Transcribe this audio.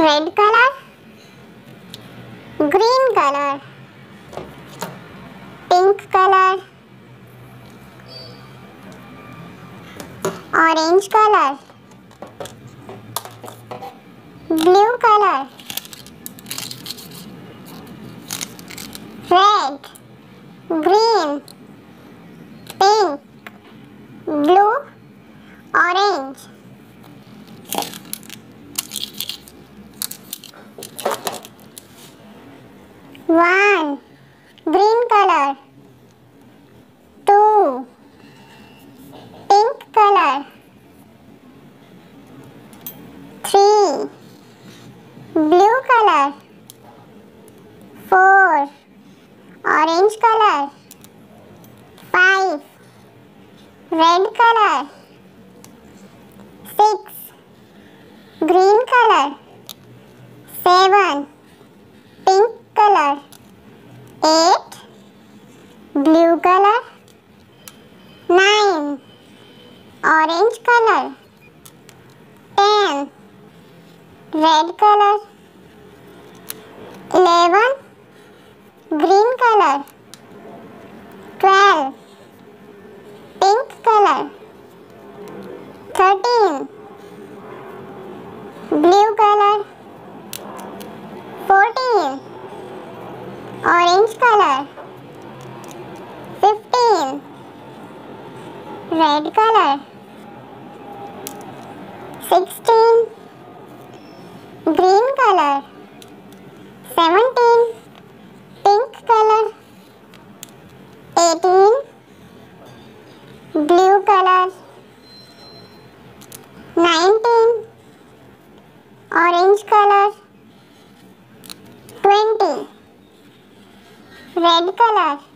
red color green color pink color orange color blue color red green pink blue orange one green color two pink color three blue color four orange color five red color six green color seven color. Eight. Blue color. Nine. Orange color. Ten. Red color. Eleven. Green color. Twelve. Pink color. Thirteen. Blue orange color fifteen red color sixteen green color seventeen pink color eighteen blue color nineteen orange color twenty red color